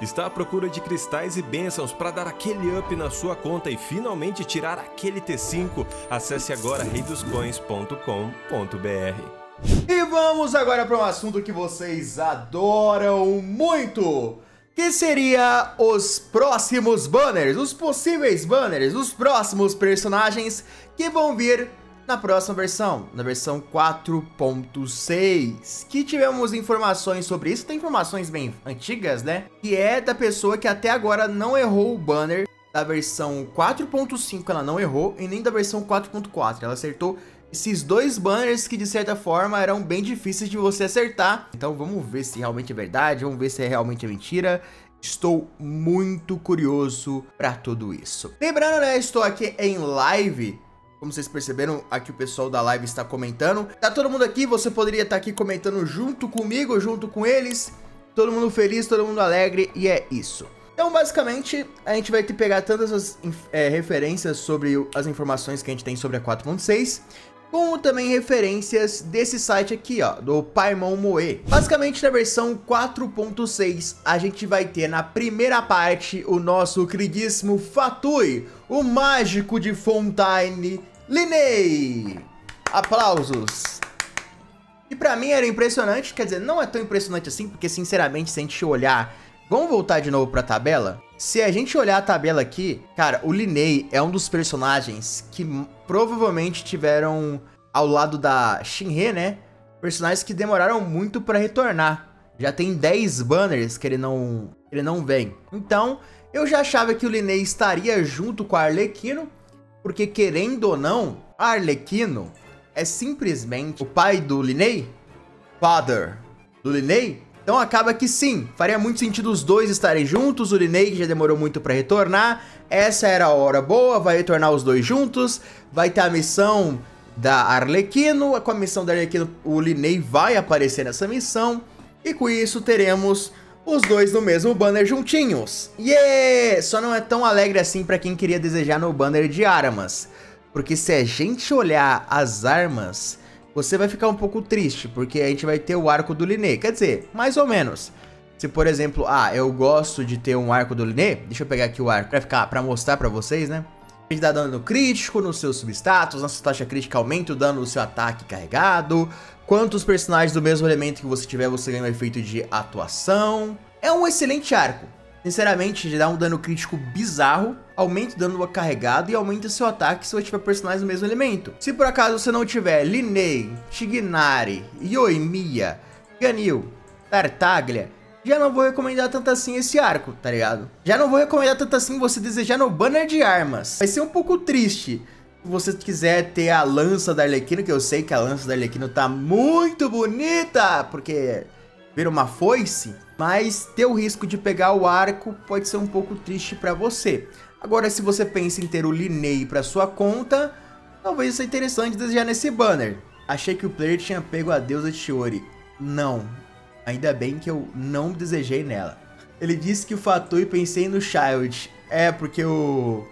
Está à procura de cristais e bênçãos para dar aquele up na sua conta e finalmente tirar aquele T5? Acesse agora reidoscoins.com.br. E vamos agora para um assunto que vocês adoram muito, que seria os próximos banners, os possíveis banners, os próximos personagens que vão vir na próxima versão, na versão 4.6, que tivemos informações sobre isso, tem informações bem antigas, né? Que é da pessoa que até agora não errou o banner da versão 4.5, ela não errou, e nem da versão 4.4, ela acertou esses dois banners que de certa forma eram bem difíceis de você acertar. Então vamos ver se realmente é verdade, vamos ver se é realmente mentira. Estou muito curioso para tudo isso. Lembrando, né, estou aqui em live como vocês perceberam, aqui o pessoal da live está comentando. Tá todo mundo aqui, você poderia estar aqui comentando junto comigo, junto com eles. Todo mundo feliz, todo mundo alegre, e é isso. Então, basicamente, a gente vai ter que pegar tantas as é, referências sobre as informações que a gente tem sobre a 4.6, como também referências desse site aqui, ó, do Paimon Moe. Basicamente, na versão 4.6, a gente vai ter na primeira parte o nosso queridíssimo Fatui, o mágico de Fontaine, Linei. Aplausos. E pra mim era impressionante, quer dizer, não é tão impressionante assim, porque sinceramente, se a gente olhar... Vamos voltar de novo pra tabela? Se a gente olhar a tabela aqui, cara, o Linnei é um dos personagens que provavelmente tiveram ao lado da Shinhe, né? Personagens que demoraram muito para retornar. Já tem 10 banners que ele não, ele não vem. Então, eu já achava que o Linnei estaria junto com a Arlequino, porque querendo ou não, Arlequino é simplesmente o pai do Linnei, father do Linnei, então acaba que sim, faria muito sentido os dois estarem juntos, o Linnei que já demorou muito para retornar, essa era a hora boa, vai retornar os dois juntos, vai ter a missão da Arlequino, com a missão da Arlequino o Linnei vai aparecer nessa missão, e com isso teremos os dois no mesmo banner juntinhos. Yeah! Só não é tão alegre assim para quem queria desejar no banner de armas, porque se a gente olhar as armas você vai ficar um pouco triste, porque a gente vai ter o arco do Linné. Quer dizer, mais ou menos. Se, por exemplo, ah, eu gosto de ter um arco do Linné, deixa eu pegar aqui o arco pra, ficar, pra mostrar pra vocês, né? A gente dá dano crítico no seu substatus, nossa taxa crítica aumenta o dano do seu ataque carregado. Quantos personagens do mesmo elemento que você tiver, você ganha um efeito de atuação. É um excelente arco. Sinceramente, dá um dano crítico bizarro, aumenta o dano carregado e aumenta seu ataque se você tiver personagens do mesmo elemento. Se por acaso você não tiver Linnei, Shignari, Yoimiya, Ganil, Tartaglia, já não vou recomendar tanto assim esse arco, tá ligado? Já não vou recomendar tanto assim você desejar no banner de armas. Vai ser um pouco triste você quiser ter a lança da Arlequino, que eu sei que a lança da Arlequino tá muito bonita, porque vira uma foice, mas ter o risco de pegar o arco pode ser um pouco triste para você. Agora, se você pensa em ter o Linnei para sua conta, talvez seja interessante desejar nesse banner. Achei que o player tinha pego a deusa Chiori. Não. Ainda bem que eu não desejei nela. Ele disse que o Fatui pensei no Child. É, porque o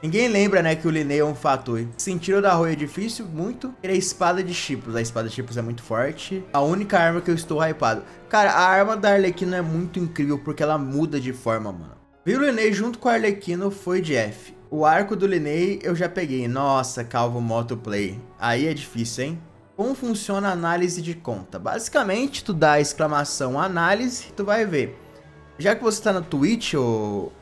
Ninguém lembra, né, que o Linnea é um Fatui. Sentiram da Roya é difícil? Muito. Ele é espada de Chipos. A espada de Chipos é muito forte. A única arma que eu estou hypado. Cara, a arma da Arlequino é muito incrível porque ela muda de forma, mano. Viu o Linnea junto com o Arlequino foi de F. O arco do Linnea eu já peguei. Nossa, calvo motoplay. Aí é difícil, hein? Como funciona a análise de conta? Basicamente, tu dá a exclamação análise, tu vai ver. Já que você tá na Twitch, ou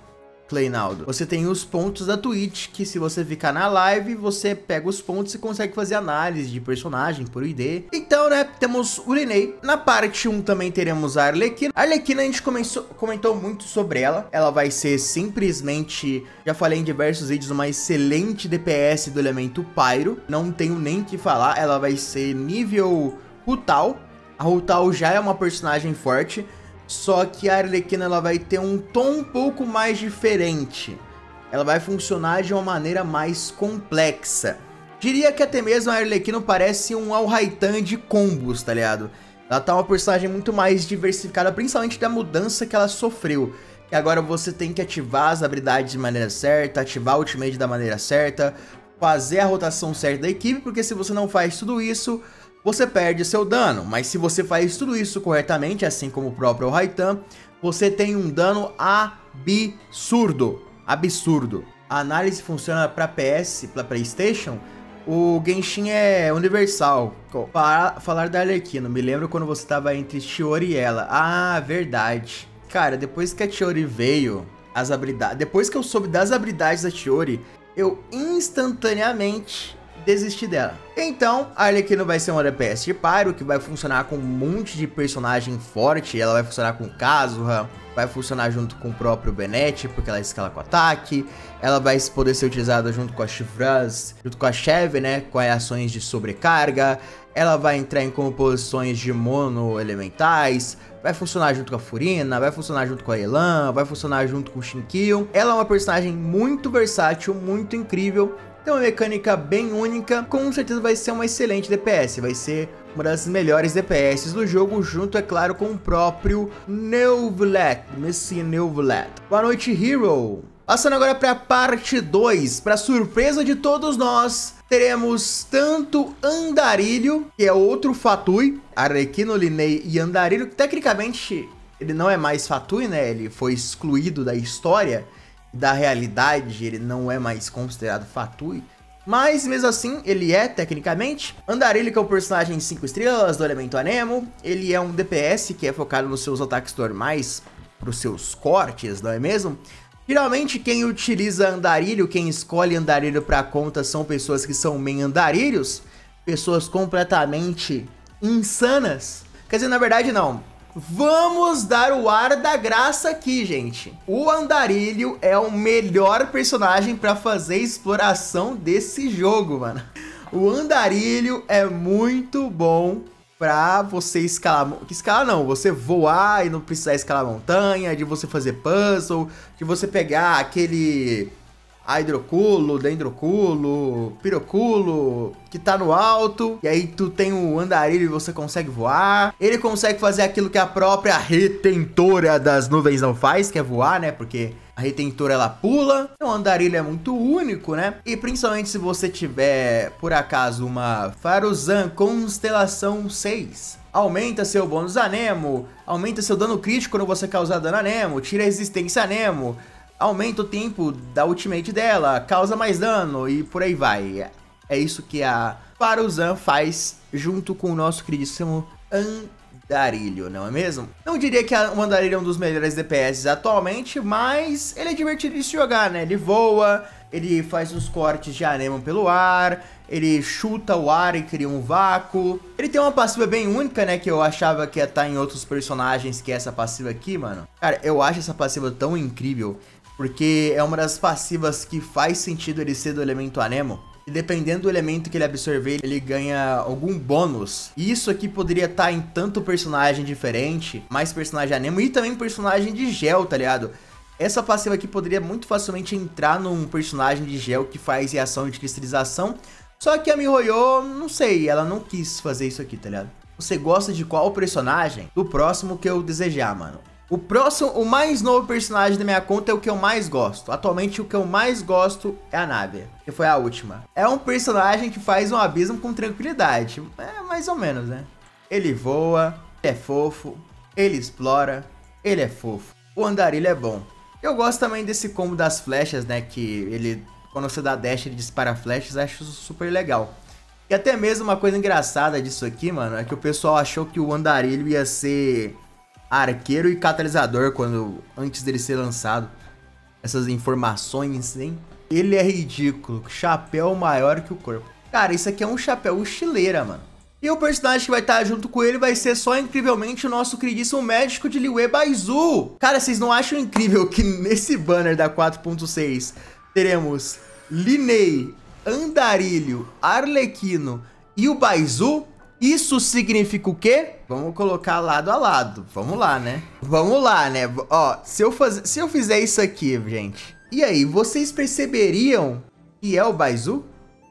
Cleynaldo. Você tem os pontos da Twitch, que se você ficar na live, você pega os pontos e consegue fazer análise de personagem por ID. Então, né, temos o Linnei. Na parte 1 também teremos a Arlequina. A Arlequina a gente começou, comentou muito sobre ela. Ela vai ser simplesmente, já falei em diversos vídeos, uma excelente DPS do elemento Pyro. Não tenho nem que falar, ela vai ser nível Rutal. A Rutal já é uma personagem forte. Só que a Arlequina ela vai ter um tom um pouco mais diferente. Ela vai funcionar de uma maneira mais complexa. Diria que até mesmo a Arlequina parece um Alhaitan de combos, tá ligado? Ela tá uma personagem muito mais diversificada, principalmente da mudança que ela sofreu. Que agora você tem que ativar as habilidades de maneira certa, ativar o ultimate da maneira certa, fazer a rotação certa da equipe, porque se você não faz tudo isso, você perde seu dano, mas se você faz tudo isso corretamente, assim como o próprio Raitan, você tem um dano absurdo. Absurdo. A análise funciona para PS, para PlayStation. O Genshin é universal. Para falar da Arlequina, me lembro quando você estava entre Chiori e ela. Ah, verdade. Cara, depois que a Chiori veio, as habilidades. Depois que eu soube das habilidades da Chiori, eu instantaneamente desisti dela. Então, a Arlequina vai ser uma DPS de Pyro, que vai funcionar com um monte de personagem forte. Ela vai funcionar com Kazuha, vai funcionar junto com o próprio Benet, porque ela escala com ataque. Ela vai poder ser utilizada junto com a Chivraz, junto com a Cheve, né? Com ações de sobrecarga. Ela vai entrar em composições de mono elementais. Vai funcionar junto com a Furina, vai funcionar junto com a Elan, vai funcionar junto com o Shinkyo. Ela é uma personagem muito versátil, muito incrível tem uma mecânica bem única, com certeza vai ser uma excelente DPS, vai ser uma das melhores DPS do jogo, junto, é claro, com o próprio Neuvlet, Messi Neuvlet. Boa noite, Hero! Passando agora para a parte 2, para surpresa de todos nós, teremos tanto Andarilho, que é outro Fatui, Arlequino, Linei e Andarilho, que tecnicamente ele não é mais Fatui, né? Ele foi excluído da história, da realidade, ele não é mais considerado Fatui. Mas mesmo assim, ele é tecnicamente. Andarilho, que é o personagem 5 estrelas do elemento Anemo. Ele é um DPS que é focado nos seus ataques normais, pros seus cortes, não é mesmo? Geralmente quem utiliza andarilho, quem escolhe andarilho pra conta são pessoas que são main andarilhos, pessoas completamente insanas. Quer dizer, na verdade não, Vamos dar o ar da graça aqui, gente. O Andarilho é o melhor personagem para fazer exploração desse jogo, mano. O Andarilho é muito bom pra você escalar... Escalar não, você voar e não precisar escalar montanha, de você fazer puzzle, de você pegar aquele hidroculo, dendroculo, piroculo, que tá no alto, e aí tu tem o andarilho e você consegue voar. Ele consegue fazer aquilo que a própria retentora das nuvens não faz, que é voar, né? Porque a retentora ela pula. Então o andarilho é muito único, né? E principalmente se você tiver, por acaso, uma Faruzan Constelação 6 aumenta seu bônus a Nemo, aumenta seu dano crítico quando você causar dano a Nemo, tira a resistência a Nemo, aumenta o tempo da ultimate dela, causa mais dano e por aí vai. É isso que a Paruzan faz junto com o nosso queridíssimo Andarilho, não é mesmo? Não diria que o Andarilho é um dos melhores DPS atualmente, mas ele é divertido de se jogar, né? Ele voa, ele faz os cortes de Anemon pelo ar, ele chuta o ar e cria um vácuo. Ele tem uma passiva bem única, né, que eu achava que ia estar em outros personagens, que é essa passiva aqui, mano. Cara, eu acho essa passiva tão incrível porque é uma das passivas que faz sentido ele ser do elemento Anemo. E dependendo do elemento que ele absorver, ele ganha algum bônus. E isso aqui poderia estar tá em tanto personagem diferente, mais personagem Anemo e também personagem de gel, tá ligado? Essa passiva aqui poderia muito facilmente entrar num personagem de gel que faz reação de cristalização. Só que a Mihoyo, não sei, ela não quis fazer isso aqui, tá ligado? Você gosta de qual personagem? Do próximo que eu desejar, mano. O próximo, o mais novo personagem da minha conta é o que eu mais gosto. Atualmente, o que eu mais gosto é a Navia, que foi a última. É um personagem que faz um abismo com tranquilidade. É mais ou menos, né? Ele voa, ele é fofo, ele explora, ele é fofo. O andarilho é bom. Eu gosto também desse combo das flechas, né? Que ele, quando você dá dash, ele dispara flechas. Acho super legal. E até mesmo uma coisa engraçada disso aqui, mano, é que o pessoal achou que o andarilho ia ser arqueiro e catalisador quando antes dele ser lançado. Essas informações, hein? Ele é ridículo. Chapéu maior que o corpo. Cara, isso aqui é um chapéu estileira, mano. E o personagem que vai estar junto com ele vai ser só incrivelmente o nosso queridíssimo médico de Liue Baizu. Cara, vocês não acham incrível que nesse banner da 4.6 teremos Linei, Andarilho, Arlequino e o Baizu? Isso significa o quê? Vamos colocar lado a lado. Vamos lá, né? Vamos lá, né? Ó, se eu, faz... se eu fizer isso aqui, gente. E aí, vocês perceberiam que é o Baizu?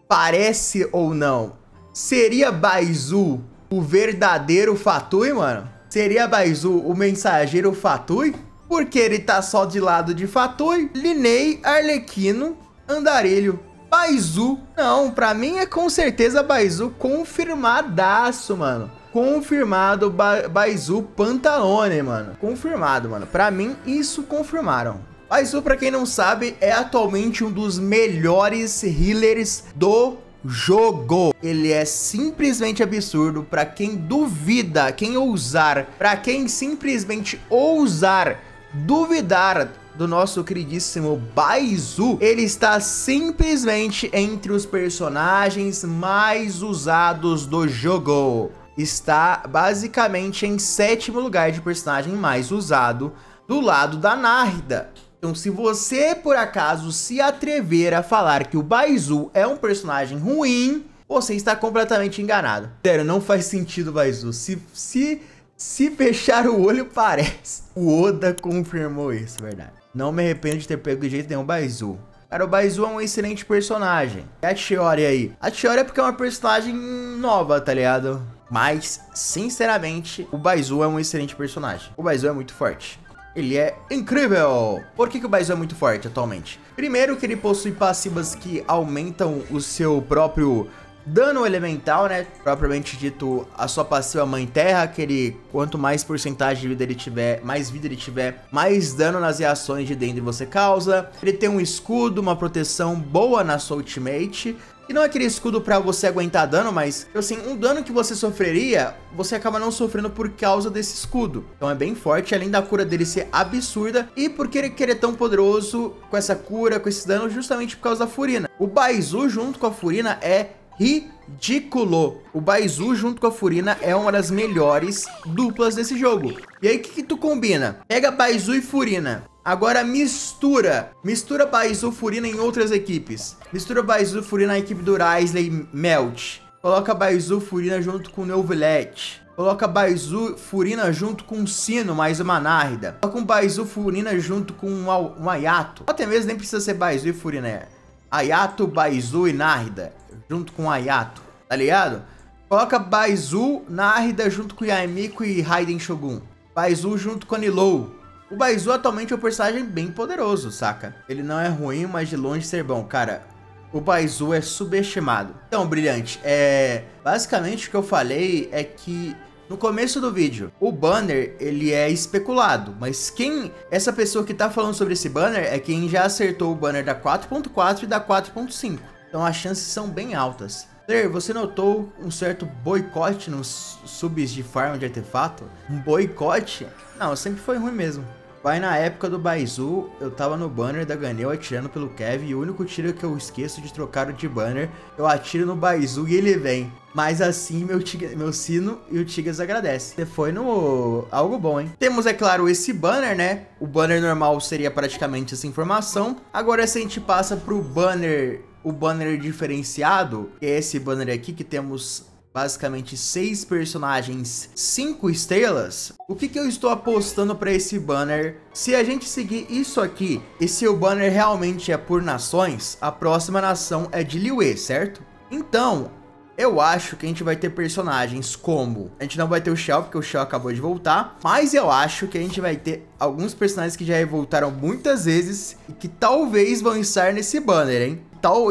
Parece ou não? Seria Baizu o verdadeiro Fatui, mano? Seria Baizu o mensageiro Fatui? Porque ele tá só de lado de Fatui, Linei, Arlequino, Andarilho. Baizu. Não, pra mim é com certeza Baizu confirmadaço, mano. confirmado ba Baizu Pantalone, mano. Confirmado, mano. Pra mim, isso confirmaram. Baizu, pra quem não sabe, é atualmente um dos melhores healers do jogo. Ele é simplesmente absurdo para quem duvida, quem ousar, para quem simplesmente ousar duvidar do nosso queridíssimo Baizu, ele está simplesmente entre os personagens mais usados do jogo. Está basicamente em sétimo lugar de personagem mais usado do lado da Nárida. Então, se você por acaso se atrever a falar que o Baizu é um personagem ruim, você está completamente enganado. Sério, não faz sentido, Baizu. Se, se, se fechar o olho, parece. O Oda confirmou isso, verdade. Não me arrependo de ter pego de jeito nenhum o Baizu. Cara, o Baizu é um excelente personagem. E a Chiori aí? A Chiori é porque é uma personagem nova, tá ligado? Mas, sinceramente, o Baizu é um excelente personagem. O Baizu é muito forte. Ele é incrível! Por que, que o Baizu é muito forte atualmente? Primeiro que ele possui passivas que aumentam o seu próprio dano elemental, né? Propriamente dito, a sua passiva Mãe Terra, que ele, quanto mais porcentagem de vida ele tiver, mais vida ele tiver, mais dano nas reações de dentro você causa. Ele tem um escudo, uma proteção boa na sua ultimate, e não é aquele escudo pra você aguentar dano, mas, assim, um dano que você sofreria, você acaba não sofrendo por causa desse escudo. Então é bem forte, além da cura dele ser absurda, e porque ele querer tão poderoso com essa cura, com esse dano, justamente por causa da Furina. O Baizu junto com a Furina é ridículo. O Baizu junto com a Furina é uma das melhores duplas desse jogo. E aí, o que, que tu combina? Pega Baizu e Furina. Agora mistura. Mistura Baizu Furina em outras equipes. Mistura Baizu Furina na equipe do Risley Melt. Coloca Baizu Furina junto com o Neuvilete. Coloca Baizu Furina junto com o Sino, mais uma Nárida. Coloca um Baizu Furina junto com um, Ayato. Até mesmo nem precisa ser Baizu e Furina. É Ayato, Baizu e Nárida. Junto com Ayato. Tá ligado? Coloca Baizu, Nárida junto com Yaemiko e Raiden Shogun. Baizu junto com Nilou. O Baizu atualmente é um personagem bem poderoso, saca? Ele não é ruim, mas de longe ser bom. Cara, o Baizu é subestimado. Então, Brilhante, é... Basicamente o que eu falei é que no começo do vídeo, o banner, ele é especulado, mas quem, essa pessoa que tá falando sobre esse banner é quem já acertou o banner da 4.4 e da 4.5. Então as chances são bem altas. Player, você notou um certo boicote nos subs de farm de artefato? Um boicote? Não, sempre foi ruim mesmo. Vai na época do Baizu, eu tava no banner da Ganeu atirando pelo Kev e o único tiro que eu esqueço de trocar de banner, eu atiro no Baizu e ele vem. Mas assim meu, meu sino e o Tigas agradece. Você foi no... algo bom, hein? Temos, é claro, esse banner, né? O banner normal seria praticamente essa informação. Agora se a gente passa pro banner... O banner diferenciado, que é esse banner aqui que temos basicamente seis personagens, cinco estrelas, o que, que eu estou apostando para esse banner? Se a gente seguir isso aqui, e se o banner realmente é por nações, a próxima nação é de Liyue, certo? Então, eu acho que a gente vai ter personagens como... A gente não vai ter o Shell, porque o Shell acabou de voltar. Mas eu acho que a gente vai ter alguns personagens que já voltaram muitas vezes e que talvez vão estar nesse banner, hein?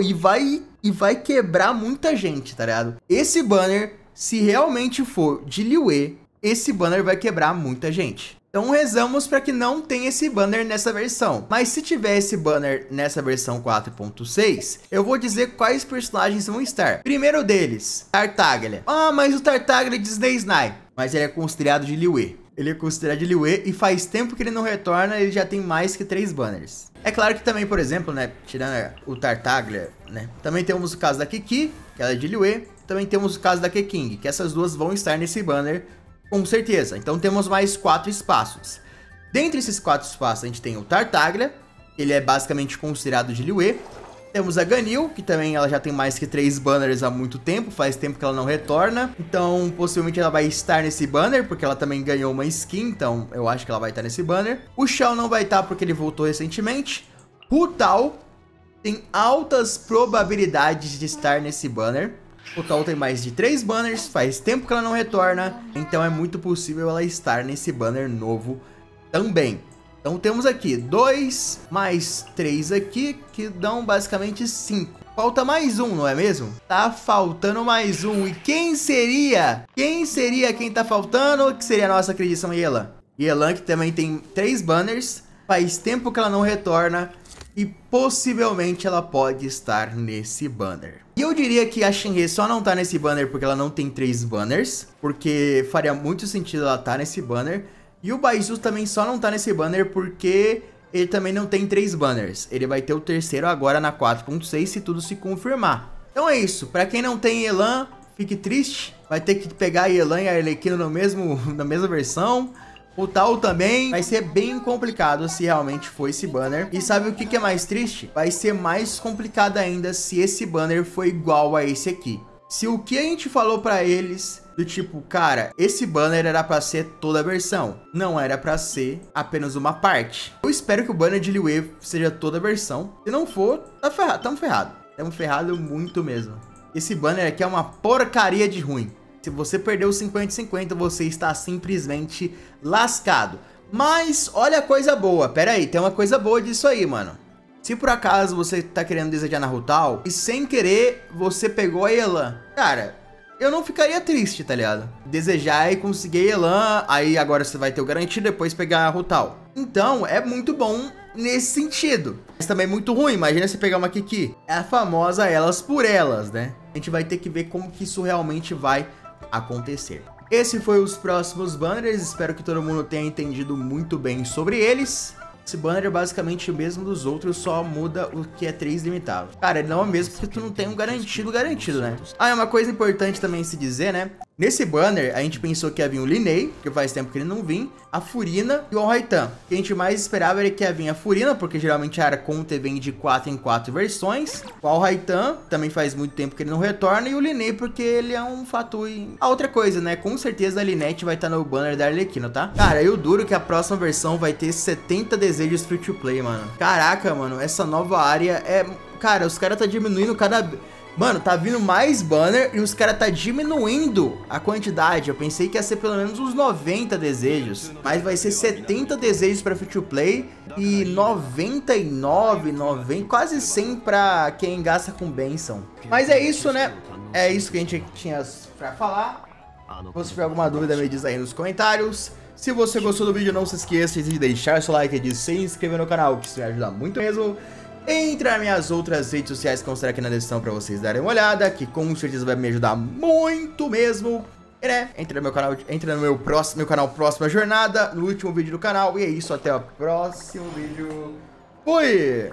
E vai e vai quebrar muita gente, tá ligado? Esse banner, se realmente for de Liu esse banner vai quebrar muita gente. Então rezamos para que não tenha esse banner nessa versão. Mas se tiver esse banner nessa versão 4.6, eu vou dizer quais personagens vão estar. Primeiro deles, Tartaglia. Ah, mas o Tartaglia é de Snake Snipe. Mas ele é considerado de Liu Ele é considerado de Liu e faz tempo que ele não retorna, ele já tem mais que três banners. É claro que também, por exemplo, né, tirando o Tartaglia, né, também temos o caso da Kiki, que ela é de Liu também temos o caso da Keking, que essas duas vão estar nesse banner com certeza. Então temos mais quatro espaços. Dentre esses quatro espaços, a gente tem o Tartaglia, ele é basicamente considerado de Liu temos a Ganil, que também ela já tem mais que três banners há muito tempo, faz tempo que ela não retorna. Então, possivelmente ela vai estar nesse banner, porque ela também ganhou uma skin, então eu acho que ela vai estar nesse banner. O Shao não vai estar porque ele voltou recentemente. O Tal tem altas probabilidades de estar nesse banner. O Tal tem mais de três banners, faz tempo que ela não retorna, então é muito possível ela estar nesse banner novo também. Então temos aqui 2 mais 3 aqui, que dão basicamente 5. Falta mais um, não é mesmo? Tá faltando mais um. E quem seria? Quem seria quem tá faltando? Que seria a nossa acreditação Yelan. Yelan que também tem três banners. Faz tempo que ela não retorna. E possivelmente ela pode estar nesse banner. E eu diria que a Shinhei só não tá nesse banner porque ela não tem três banners. Porque faria muito sentido ela tá nesse banner. E o Baizu também só não tá nesse banner porque ele também não tem três banners. Ele vai ter o terceiro agora na 4.6 se tudo se confirmar. Então é isso. Pra quem não tem Elan, fique triste. Vai ter que pegar Elan e a Arlequino no mesmo, na mesma versão. O tal também vai ser bem complicado se realmente for esse banner. E sabe o que, que é mais triste? Vai ser mais complicado ainda se esse banner for igual a esse aqui. Se o que a gente falou pra eles do tipo, cara, esse banner era para ser toda a versão, não era para ser apenas uma parte. Eu espero que o banner de Liu seja toda a versão. Se não for, tá ferrado, tamo ferrado. Tamo ferrado muito mesmo. Esse banner aqui é uma porcaria de ruim. Se você perdeu 50-50, você está simplesmente lascado. Mas olha a coisa boa. Pera aí, tem uma coisa boa disso aí, mano. Se por acaso você tá querendo desejar na Rutal e sem querer você pegou a Elan, cara, eu não ficaria triste, tá ligado? Desejar e conseguir Elan, aí agora você vai ter o garantido, depois pegar a Rutal. Então, é muito bom nesse sentido. Mas também é muito ruim, imagina você pegar uma Kiki. É a famosa elas por elas, né? A gente vai ter que ver como que isso realmente vai acontecer. Esse foi os próximos banners, espero que todo mundo tenha entendido muito bem sobre eles. Esse banner é basicamente o mesmo dos outros, só muda o que é 3 limitado. Cara, ele não é o mesmo porque tu não tem um garantido garantido, né? Ah, é uma coisa importante também se dizer, né? Nesse banner, a gente pensou que ia vir o Linei, que faz tempo que ele não vim, a Furina e o Raitan. O que a gente mais esperava era que ia vir a Furina, porque geralmente a Arconte vem de 4 em 4 versões. O Raitan também faz muito tempo que ele não retorna, e o Linei porque ele é um fatui. A outra coisa, né? Com certeza a Linette vai estar no banner da Arlequino, tá? Cara, eu duro que a próxima versão vai ter 70 desejos free to play, mano. Caraca, mano, essa nova área é... Cara, os caras tá diminuindo cada Mano, tá vindo mais banner e os caras tá diminuindo a quantidade. Eu pensei que ia ser pelo menos uns 90 desejos. Mas vai ser 70 desejos pra free to play e 99, 90, quase 100 pra quem gasta com benção. Mas é isso, né? É isso que a gente tinha pra falar. Se tiver alguma dúvida, me diz aí nos comentários. Se você gostou do vídeo, não se esqueça de deixar seu like e de se inscrever no canal, que isso me ajuda muito mesmo. Entre as minhas outras redes sociais que vão aqui na descrição para vocês darem uma olhada, que com certeza vai me ajudar muito mesmo. E né, entre no meu canal, entre no meu próximo, meu canal Próxima Jornada, no último vídeo do canal. E é isso, até o próximo vídeo. Fui!